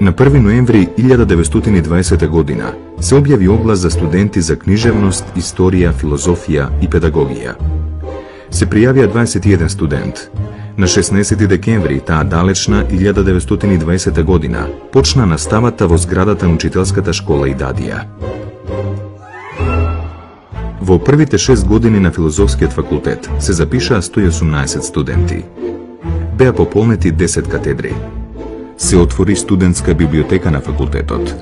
На 1 ноември 1920 година се објави оглас за студенти за книжевност, историја, филозофија и педагогија. Се пријавија 21 студент. На 16 декември таа далечна 1920 година почна наставата во зградата на учителската школа и Дадија. Во првите 6 години на филозофскиот факултет се запишаа 118 студенти. Беа пополнети 10 катедри, се отвори студентска библиотека на факултетот.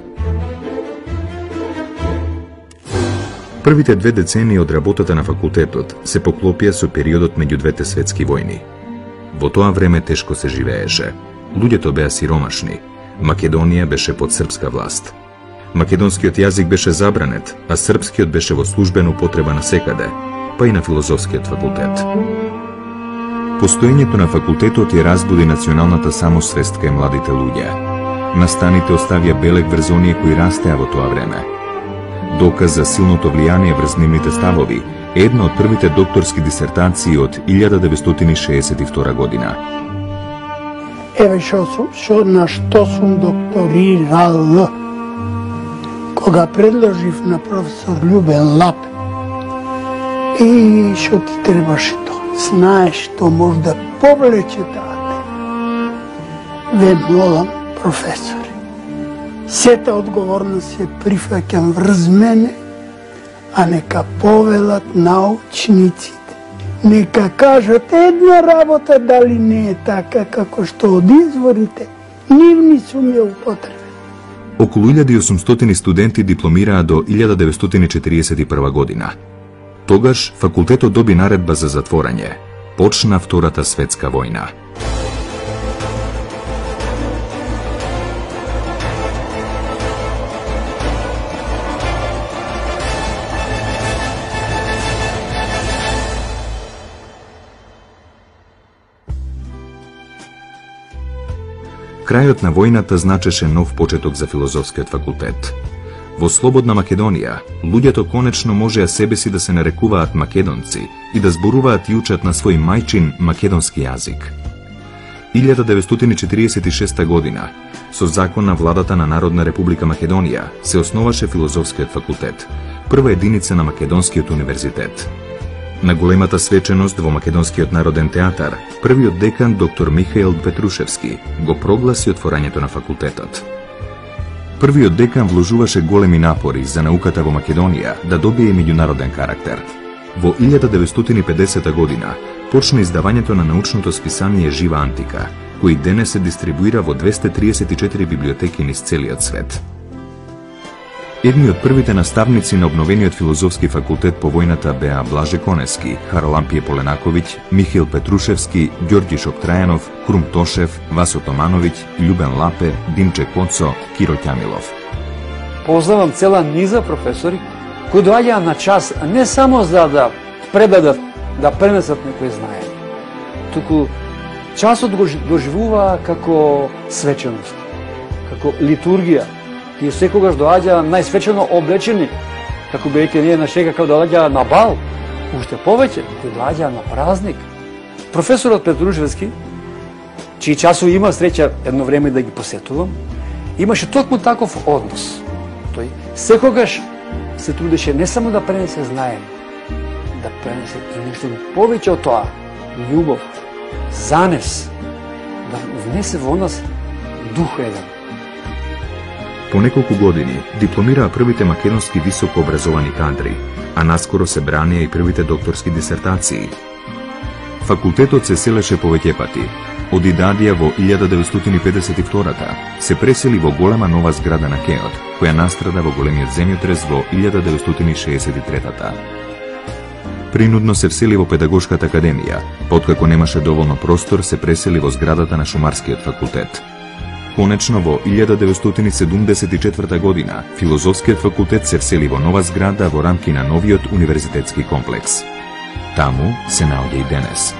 Првите две децении од работата на факултетот се поклопија со периодот меѓу двете светски војни. Во тоа време тешко се живееше. Луѓето беа сиромашни. Македонија беше под српска власт. Македонскиот јазик беше забранет, а српскиот беше во службена употреба на секаде, па и на филозофскиот факултет. Постоењето на факултетот ја разбуди националната самосвест кај младите луѓе. Настаните оставија белег врз оние кои растеа во тоа време. Доказ за силното влијание врз нивните ставови е една од првите докторски дисертации од 1962 година. Еве шо, шо на што сум докторирал. Кога предложив на професор Любен Лап и што ти требаше тоа знаеш што може да повлече таа Ве молам, професори, сета одговорност се прифаќам врз мене, а нека повелат научниците. Нека кажат една работа дали не е така како што од изворите нивни су ми употреби. Околу 1800 студенти дипломираа до 1941 година. Тогаш факултетот доби наредба за затворање. Почна Втората светска војна. Крајот на војната значеше нов почеток за филозофскиот факултет. Во слободна Македонија, луѓето конечно можеа себе си да се нарекуваат македонци и да зборуваат и учат на свој мајчин македонски јазик. 1946 година, со закон на владата на Народна република Македонија, се основаше филозофскиот факултет, прва единица на Македонскиот универзитет. На големата свеченост во Македонскиот народен театар, првиот декан доктор Михаил Петрушевски го прогласи отворањето на факултетот. Првиот декан вложуваше големи напори за науката во Македонија да добие меѓународен карактер. Во 1950 година почна издавањето на научното списание Жива антика, кој денес се дистрибуира во 234 библиотеки низ целиот свет. Едни од првите наставници на обновениот филозофски факултет по војната беа Блаже Конески, Харлампије Поленаковиќ, Михил Петрушевски, Ѓорѓи Шоктрајанов, Крум Тошев, Васо Томановиќ, Љубен Лапе, Димче Коцо, Киро Ќамилов. Познавам цела низа професори кои доаѓаа на час не само за да предадат, да пренесат некој знаење, туку часот го доживува како свеченост, како литургија, тие секогаш доаѓа најсвечено облечени, како бидејќи ние на шега како доаѓа на бал, уште повеќе, тие доаѓа на празник. Професорот Петрушевски, чии часови има среќа едно време да ги посетувам, имаше токму таков однос. Тој секогаш се трудеше не само да пренесе знаење, да пренесе и нешто повеќе од тоа, љубов, занес, да внесе во нас дух еден По неколку години дипломираа првите македонски високо образовани кадри, а наскоро се бранија и првите докторски дисертации. Факултетот се селеше повеќе пати. Од Идадија во 1952 се пресели во голема нова зграда на Кеот, која настрада во големиот земјотрес во 1963 Принудно се всели во педагошката академија, подкако немаше доволно простор се пресели во зградата на Шумарскиот факултет – Конечно во 1974 година Филозофскиот факултет се всели во нова зграда во рамки на новиот универзитетски комплекс. Таму се наоѓа и денес.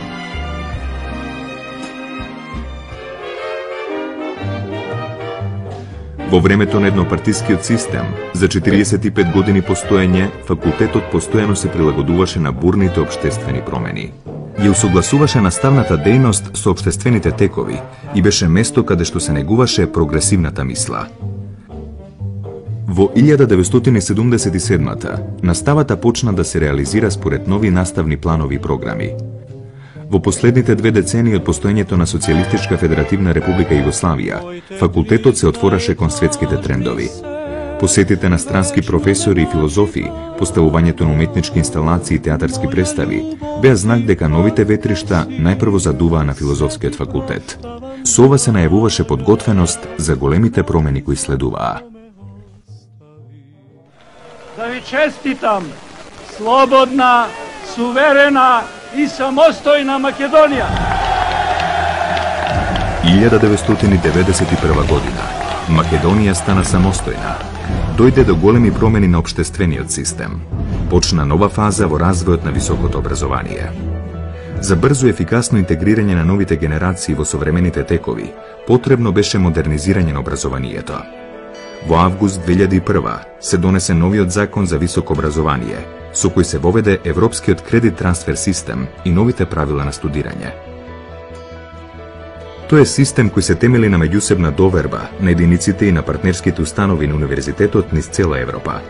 Во времето на еднопартискиот систем, за 45 години постоење, факултетот постојано се прилагодуваше на бурните обштествени промени ја усогласуваше наставната дејност со обштествените текови и беше место каде што се негуваше прогресивната мисла. Во 1977-та наставата почна да се реализира според нови наставни планови и програми. Во последните две децени од постоењето на Социјалистичка Федеративна Република Југославија, факултетот се отвораше кон светските трендови. Посетите на странски професори и филозофи, поставувањето на уметнички инсталации и театарски представи, беа знак дека новите ветришта најпрво задуваа на филозофскиот факултет. Со ова се најавуваше подготвеност за големите промени кои следуваа. Да ви честитам слободна, суверена и самостојна Македонија. 1991 година Македонија стана самостојна. Дојде до големи промени на обштествениот систем. Почна нова фаза во развојот на високото образование. За брзо и ефикасно интегрирање на новите генерации во современите текови, потребно беше модернизирање на образованието. Во август 2001 се донесе новиот закон за високо образование, со кој се воведе Европскиот кредит трансфер систем и новите правила на студирање. Тоа е систем кој се темели на меѓусебна доверба на единиците и на партнерските установи на универзитетот низ цела Европа.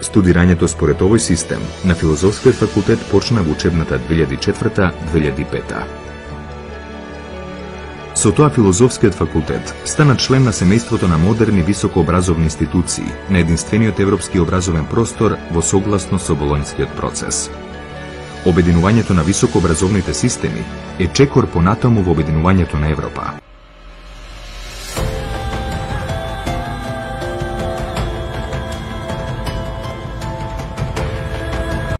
Студирањето според овој систем на филозофскиот факултет почна во учебната 2004-2005. Со тоа филозофскиот факултет стана член на семејството на модерни високообразовни институции на единствениот европски образовен простор во согласно со Болонскиот процес. Обединувањето на високообразовните системи е чекор понатаму во обединувањето на Европа.